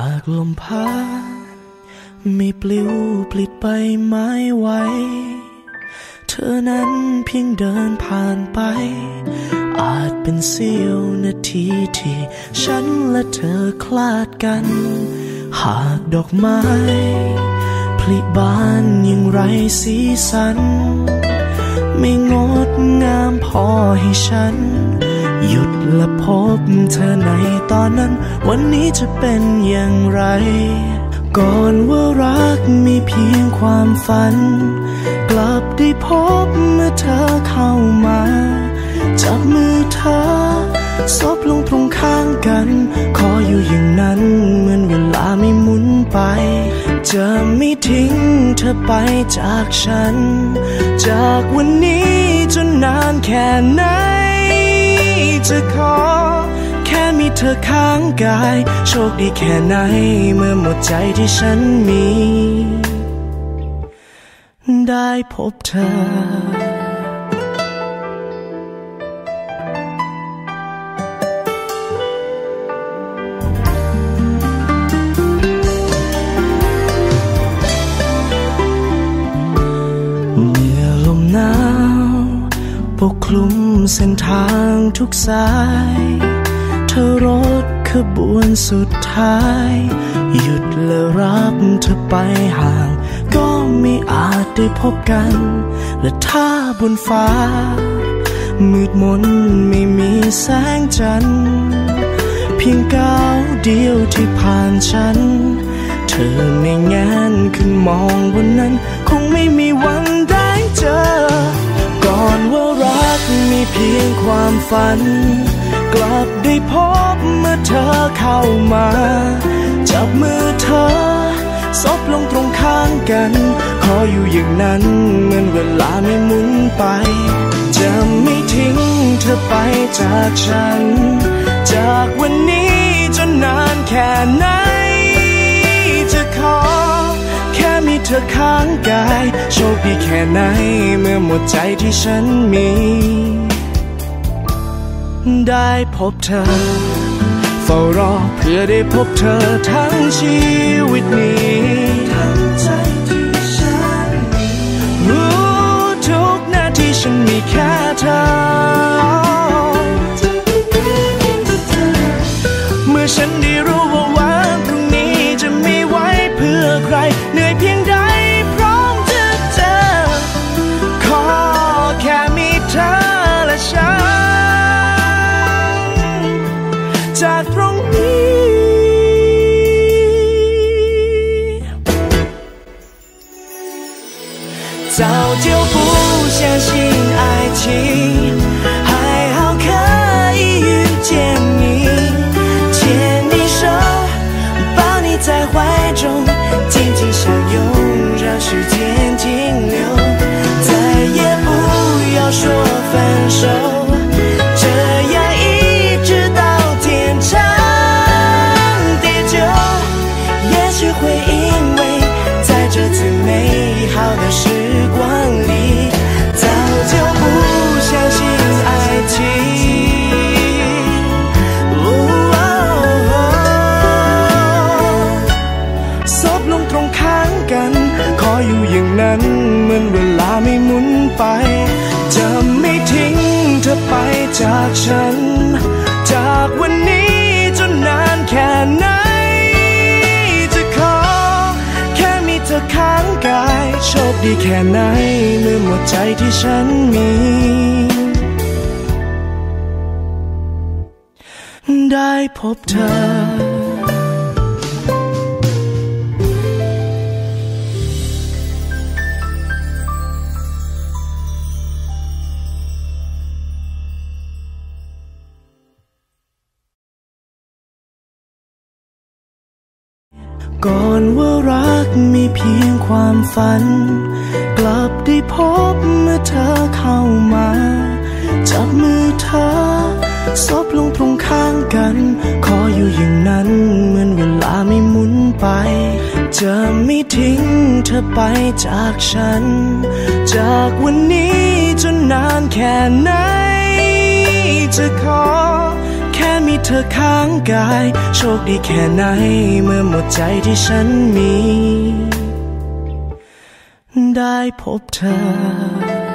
ากลมพัดไม่ปลิวปลิดไปไม้ไหวเธอนั้นเพียงเดินผ่านไป อาจเป็นเสี้ยวนาทีที่ฉันและเธอคลาดกัน หากดอกไม้ผลิบานยังไรสีสัน ไม่งดงามพอให้ฉัน หยุดและพบเธอในตอนนั้น วันนี้จะเป็นอย่างไร ก่อนว่ารักมีเพียงความฝัน กลับได้พบเมื่อเธอเข้ามา จับมือเธอซบลงตรงข้างกัน ขออยู่อย่างนั้นเหมือนเวลาไม่หมุนไป จะไม่ทิ้งเธอไปจากฉัน จากวันนี้จนนานแค่ไหน จะขอ แค่มีเธอข้างกาย โชคดีแค่ไหน เมื่อหมดใจที่ฉันมี ได้พบเธอ ปกคลุมเส้นทางทุกสาย เธอรถขบวนสุดท้าย หยุดและรับเธอไปห่าง ก็ไม่อาจได้พบกัน และถ้าบนฟ้า มืดมนไม่มีแสงจันทร์เพียงก้าวเดียวที่ผ่านฉัน เธอไม่งนขึ้นมองบนนั้น คงไม่มีวันได้เจอ อนว่ารักมีเพียงความฝัน กลับได้พบเมื่อเธอเข้ามา จับมือเธอซบลงตรงข้างกัน ขออยู่อย่างนั้นเหมือนเวลาไม่หมุนไป จะไม่ทิ้งเธอไปจากฉัน จากวันนี้จนนานแค่ไหน ธอข้างกาย โชคดีแค่ไหน เมื่อหมดใจที่ฉันมี ได้พบเธอ เฝ้ารอเพื่อได้พบเธอทั้งชีวิตนี้ทั้งใจที่ฉันมีรู้ทุกนาทีฉันมีแค่เธอ 早就不相信爱情， นั้นเหมือนเวลาไม่หมุนไปจะไม่ทิ้งเธอไปจากฉัน จากวันนี้จนนานแค่ไหน จะขอแค่มีเธอข้างกาย โชคดีแค่ไหนเมื่อหมดใจที่ฉันมีได้พบเธอ ก่อนว่ารักมีเพียงความฝัน กลับได้พบเมื่อเธอเข้ามา จับมือเธอซบลงตรงข้างกัน ขออยู่อย่างนั้นเหมือนเวลาไม่หมุนไป จะไม่ทิ้งเธอไปจากฉัน จากวันนี้จนนานแค่ไหนจะขอ ค่มีมีเธอข้างกาย โชคดีแค่ไหน เมื่อหมดใจที่ฉันมี ได้พบเธอ